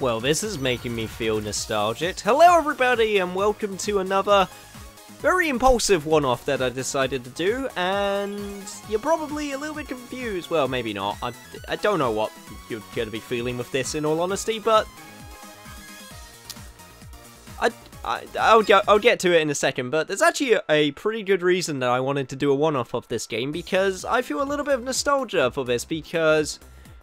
Well, this is making me feel nostalgic. Hello, everybody, and welcome to another very impulsive one-off that I decided to do, and you're probably a little bit confused. Well, maybe not. I, I don't know what you're going to be feeling with this, in all honesty, but... I, I, I'll, get, I'll get to it in a second, but there's actually a, a pretty good reason that I wanted to do a one-off of this game, because I feel a little bit of nostalgia for this, because...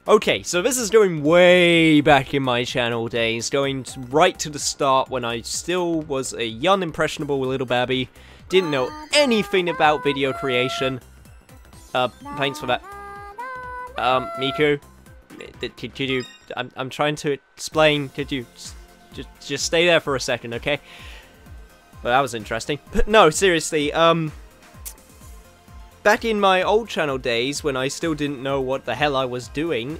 Okay, so this is going way back in my channel days, going right to the start when I still was a young, impressionable little babby, didn't know anything about video creation. Uh, thanks for that. Um, Miku, could you, I'm, I'm trying to explain, could you just, just stay there for a second, okay? Well, that was interesting. But no, seriously, um, back in my old channel days, when I still didn't know what the hell I was doing,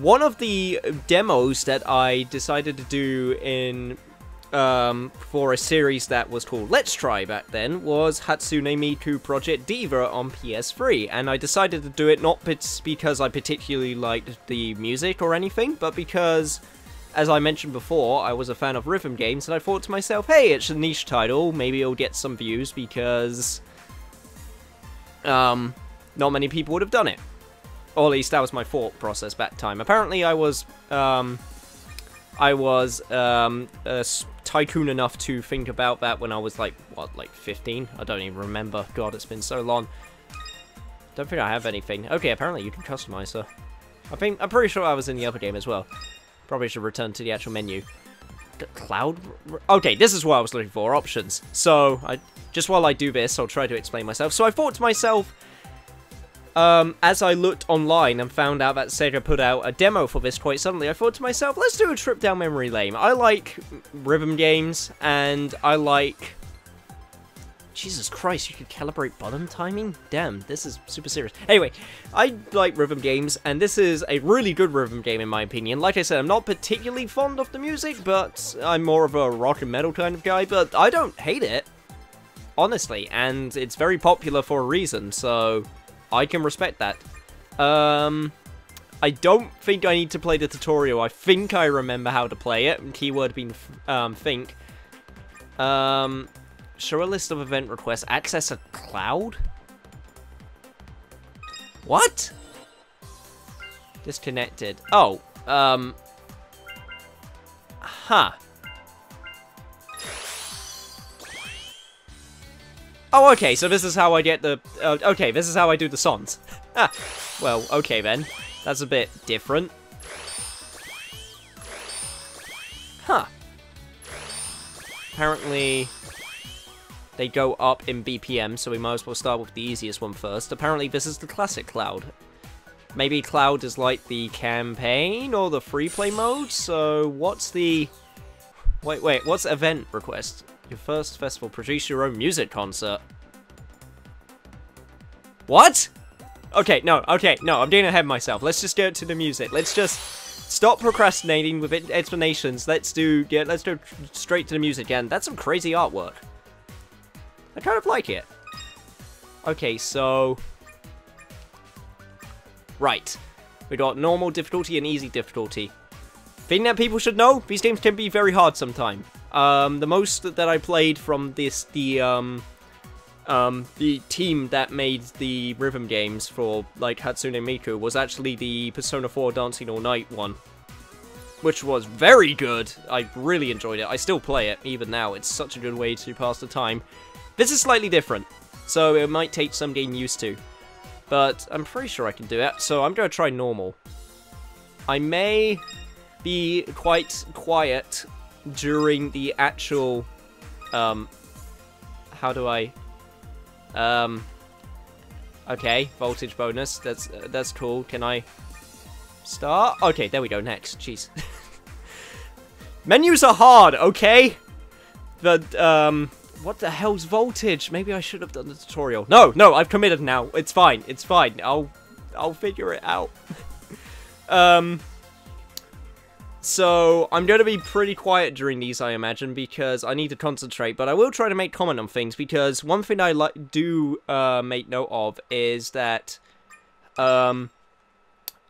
one of the demos that I decided to do in um, for a series that was called Let's Try back then was Hatsune Miku Project Diva on PS3, and I decided to do it not because I particularly liked the music or anything, but because, as I mentioned before, I was a fan of rhythm games, and I thought to myself, hey, it's a niche title, maybe it'll get some views because um, not many people would have done it. Or at least that was my thought process back time. Apparently I was, um, I was, um, tycoon enough to think about that when I was like, what, like 15? I don't even remember. God, it's been so long. Don't think I have anything. Okay, apparently you can customize her. I think, I'm pretty sure I was in the other game as well. Probably should return to the actual menu. Cloud? Okay, this is what I was looking for, options. So, I just while I do this, I'll try to explain myself. So I thought to myself, um, as I looked online and found out that Sega put out a demo for this quite suddenly, I thought to myself, let's do a trip down memory lane. I like rhythm games, and I like... Jesus Christ, you could calibrate bottom timing? Damn, this is super serious. Anyway, I like rhythm games, and this is a really good rhythm game in my opinion. Like I said, I'm not particularly fond of the music, but I'm more of a rock and metal kind of guy, but I don't hate it honestly, and it's very popular for a reason, so I can respect that. Um, I don't think I need to play the tutorial. I think I remember how to play it. Keyword being um, think. Um, show a list of event requests. Access a cloud? What? Disconnected. Oh, um... Huh. Oh, okay, so this is how I get the... Uh, okay, this is how I do the songs. ah, well, okay then. That's a bit different. Huh. Apparently, they go up in BPM, so we might as well start with the easiest one first. Apparently, this is the classic Cloud. Maybe Cloud is like the campaign or the free play mode, so what's the... Wait, wait, what's event request? Your first festival. Produce your own music concert. What? Okay, no, okay, no, I'm getting ahead of myself. Let's just get to the music. Let's just stop procrastinating with explanations. Let's do, yeah, let's go straight to the music again. That's some crazy artwork. I kind of like it. Okay, so... Right. We got normal difficulty and easy difficulty. Thing that people should know, these games can be very hard sometimes. Um, the most that I played from this, the, um, um, the team that made the rhythm games for, like, Hatsune Miku was actually the Persona 4 Dancing All Night one. Which was very good. I really enjoyed it. I still play it, even now. It's such a good way to pass the time. This is slightly different, so it might take some getting used to. But I'm pretty sure I can do it, so I'm going to try normal. I may be quite quiet during the actual, um, how do I, um, okay, voltage bonus, that's, uh, that's cool, can I start? Okay, there we go, next, jeez. Menus are hard, okay? But, um, what the hell's voltage? Maybe I should have done the tutorial. No, no, I've committed now, it's fine, it's fine, I'll, I'll figure it out. um... So, I'm going to be pretty quiet during these, I imagine, because I need to concentrate, but I will try to make comment on things, because one thing I like do uh, make note of is that um,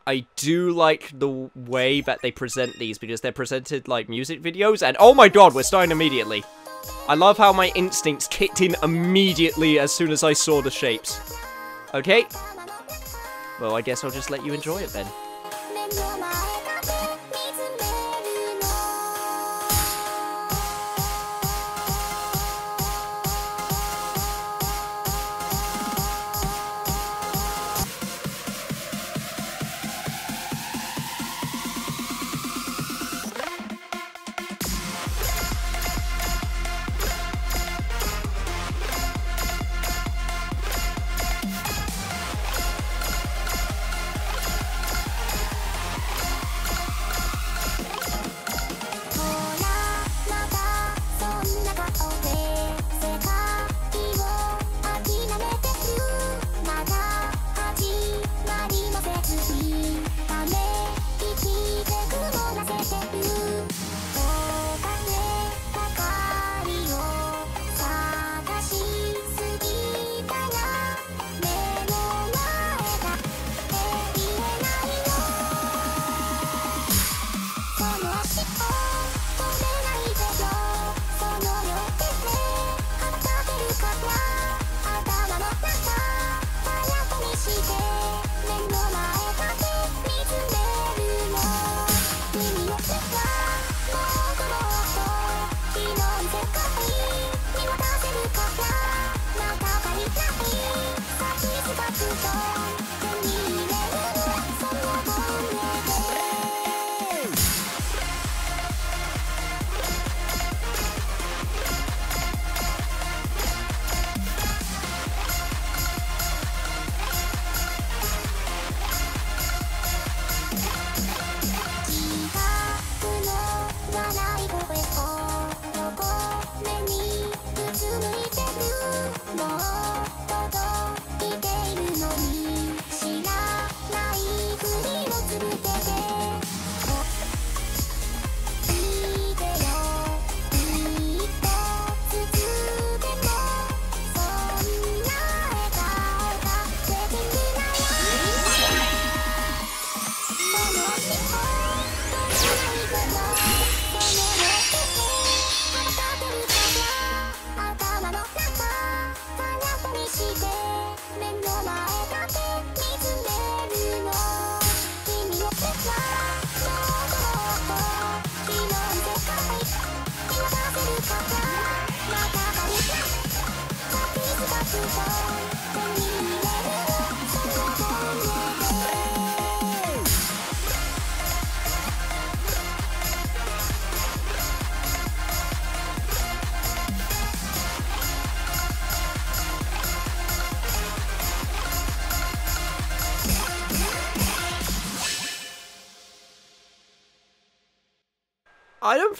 I do like the way that they present these because they're presented like music videos and oh my god, we're starting immediately. I love how my instincts kicked in immediately as soon as I saw the shapes. Okay. Well, I guess I'll just let you enjoy it then.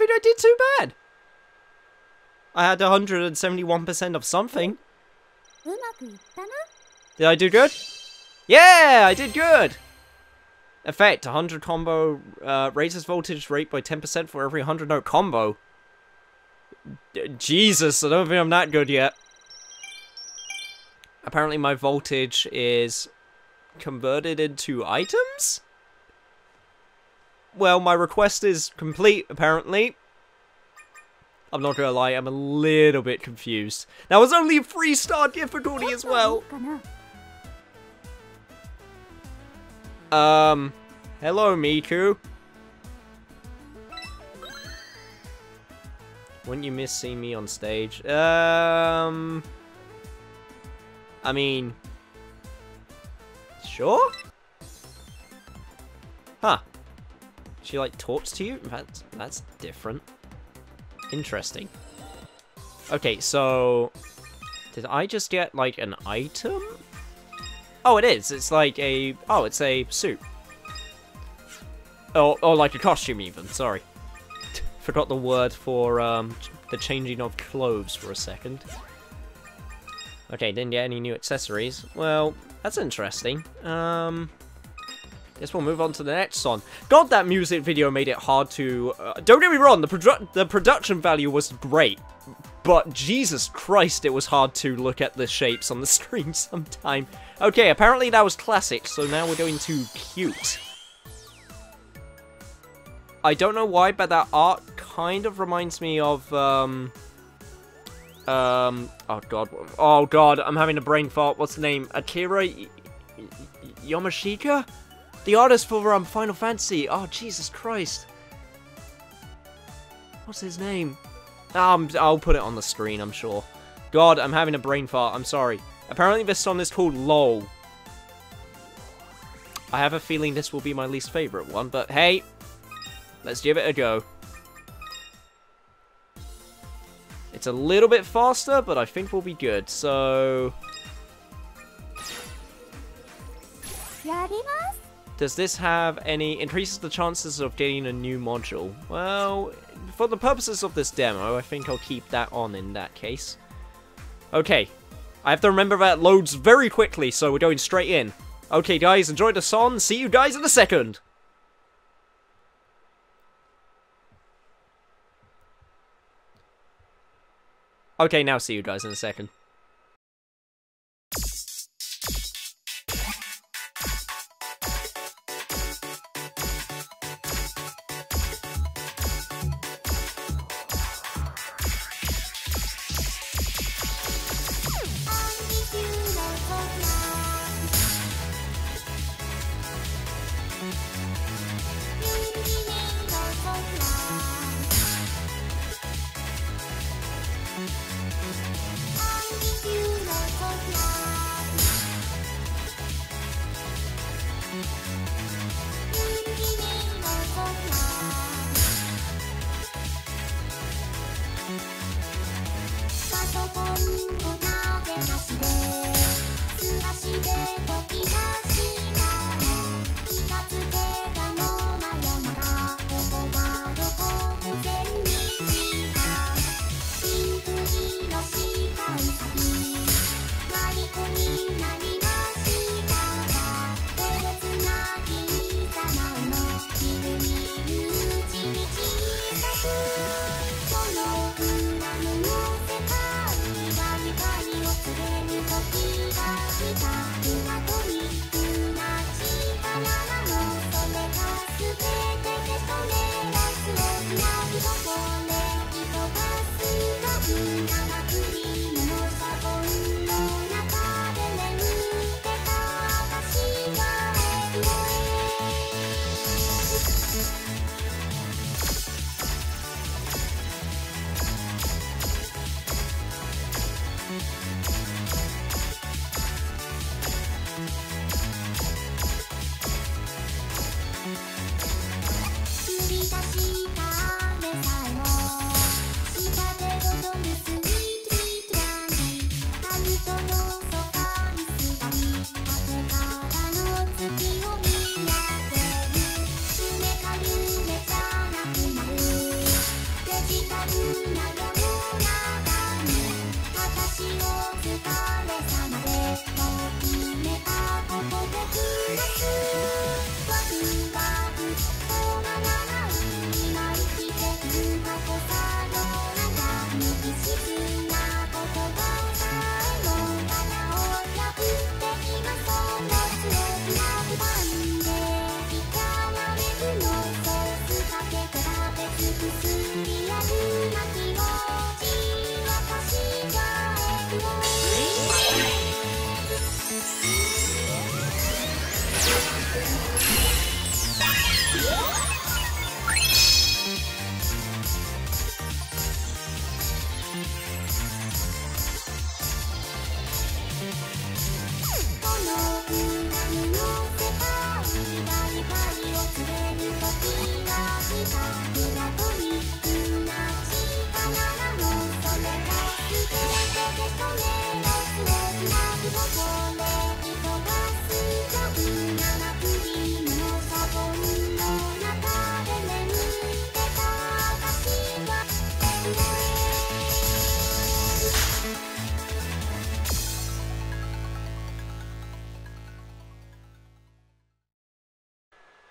afraid I did too bad. I had 171% of something. Oh, did I do good? Yeah, I did good! Effect, 100 combo, uh, raises voltage rate by 10% for every 100 note combo. D Jesus, I don't think I'm that good yet. Apparently my voltage is converted into items? Well, my request is complete, apparently. I'm not gonna lie, I'm a little bit confused. Now, it's only a three star difficulty as well. Um, hello, Miku. Wouldn't you miss seeing me on stage? Um, I mean, sure. Huh? She like talks to you? That's that's different. Interesting. Okay, so did I just get like an item? Oh, it is. It's like a... Oh, it's a suit. Oh, oh, like a costume even. Sorry. Forgot the word for um, the changing of clothes for a second. Okay, didn't get any new accessories. Well, that's interesting. Um, guess we'll move on to the next song. God, that music video made it hard to... Uh, don't get me wrong, the, produ the production value was great. But Jesus Christ, it was hard to look at the shapes on the screen sometime. Okay, apparently that was classic, so now we're going to cute. I don't know why, but that art kind of reminds me of, um... Um, oh god, oh god, I'm having a brain fart. What's the name? Akira Yamashika? The artist for um, Final Fantasy. Oh, Jesus Christ. What's his name? Um, I'll put it on the screen, I'm sure. God, I'm having a brain fart. I'm sorry. Apparently this song is called LOL. I have a feeling this will be my least favorite one, but hey, let's give it a go. It's a little bit faster, but I think we'll be good, so does this have any increases the chances of getting a new module? Well, for the purposes of this demo, I think I'll keep that on in that case. Okay, I have to remember that loads very quickly, so we're going straight in. Okay, guys, enjoy the song. See you guys in a second. Okay, now see you guys in a second.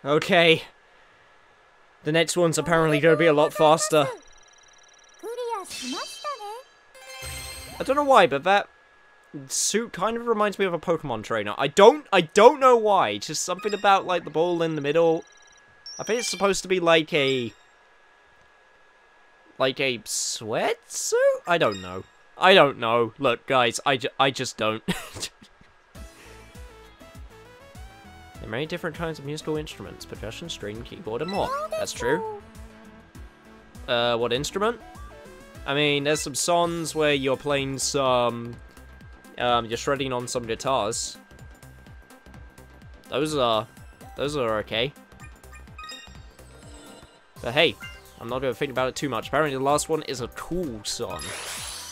Okay. The next one's apparently gonna be a lot faster. I don't know why, but that suit kind of reminds me of a Pokemon trainer. I don't, I don't know why. It's just something about like the ball in the middle. I think it's supposed to be like a, like a sweat suit. I don't know. I don't know. Look, guys, I, I just don't. There are many different kinds of musical instruments. Percussion, string, keyboard, and more. That's true. Uh, what instrument? I mean, there's some songs where you're playing some... Um, you're shredding on some guitars. Those are... Those are okay. But hey, I'm not going to think about it too much. Apparently the last one is a cool song.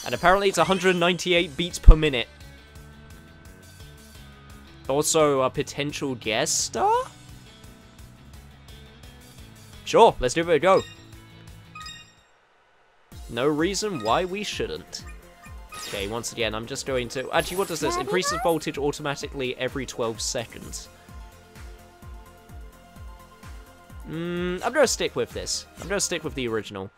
And apparently it's 198 beats per minute. Also a potential guest star? Sure, let's give it a go. No reason why we shouldn't. Okay, once again, I'm just going to... Actually, what does this? Increases voltage automatically every 12 seconds. Mm, I'm going to stick with this. I'm going to stick with the original.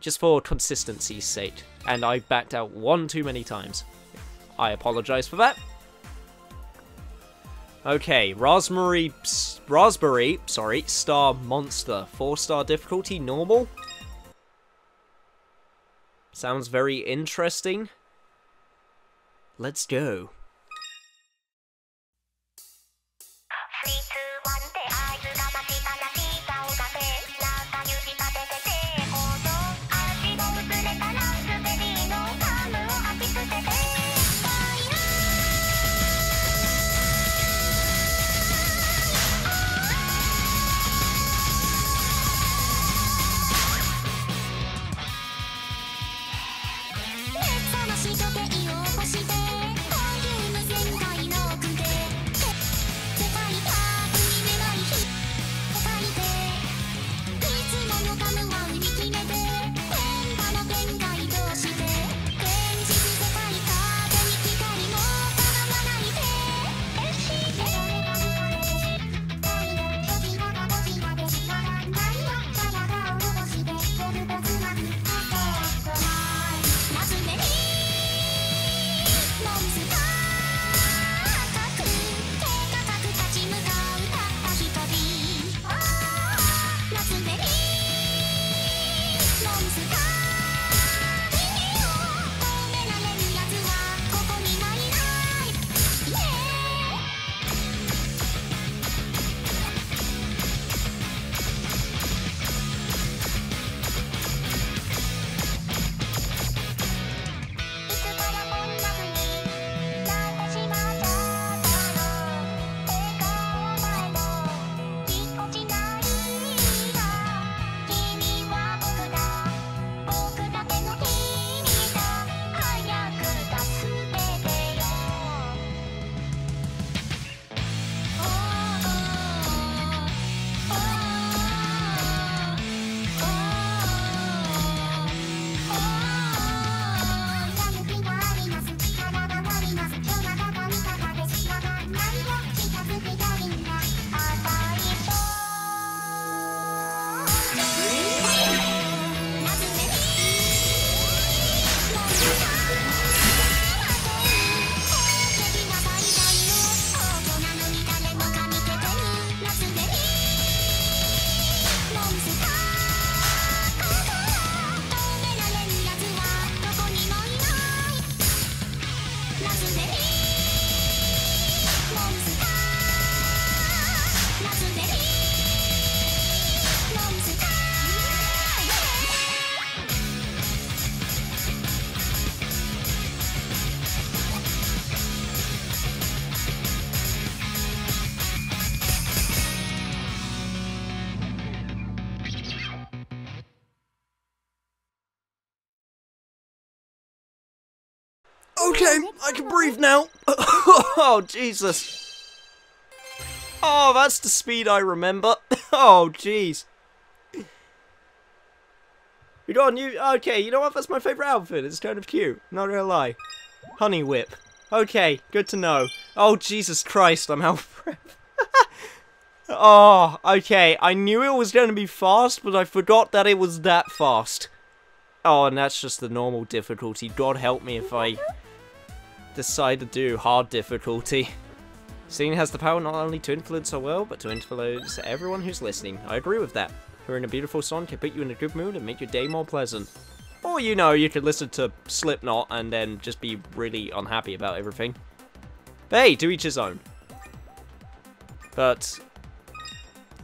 Just for consistency's sake. And I backed out one too many times. I apologize for that. Okay, Raspberry, Raspberry, sorry, Star Monster. Four star difficulty, normal. Sounds very interesting. Let's go. Breathe now. oh, Jesus. Oh, that's the speed I remember. oh, jeez. You got a new... Okay, you know what? That's my favourite outfit. It's kind of cute. Not gonna lie. Honey Whip. Okay, good to know. Oh, Jesus Christ, I'm out of breath. oh, okay. I knew it was going to be fast, but I forgot that it was that fast. Oh, and that's just the normal difficulty. God help me if I decide to do hard difficulty. Singing has the power not only to influence our world, but to influence everyone who's listening. I agree with that. Hearing a beautiful song can put you in a good mood and make your day more pleasant. Or, you know, you could listen to Slipknot and then just be really unhappy about everything. But hey, to each his own. But,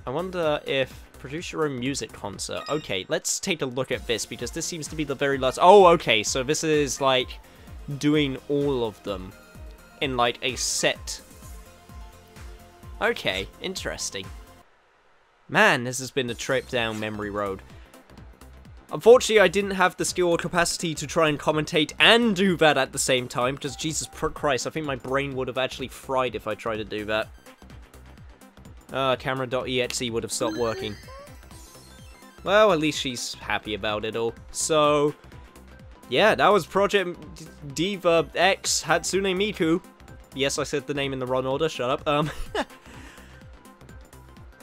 I wonder if produce your own music concert. Okay, let's take a look at this because this seems to be the very last. Oh, okay, so this is like doing all of them in like a set. Okay, interesting. Man, this has been a trip down memory road. Unfortunately, I didn't have the skill or capacity to try and commentate and do that at the same time, because Jesus Christ, I think my brain would have actually fried if I tried to do that. Uh, camera.exe would have stopped working. Well, at least she's happy about it all. So, yeah, that was Project Diva X Hatsune Miku. Yes, I said the name in the wrong order, shut up. Um,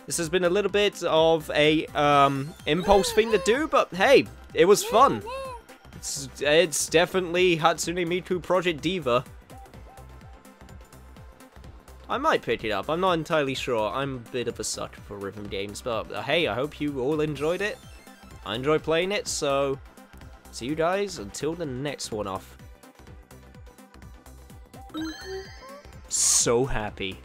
This has been a little bit of a um, impulse thing to do, but hey, it was fun. It's, it's definitely Hatsune Miku Project Diva. I might pick it up. I'm not entirely sure. I'm a bit of a sucker for rhythm games, but hey, I hope you all enjoyed it. I enjoy playing it, so see you guys until the next one off. So happy.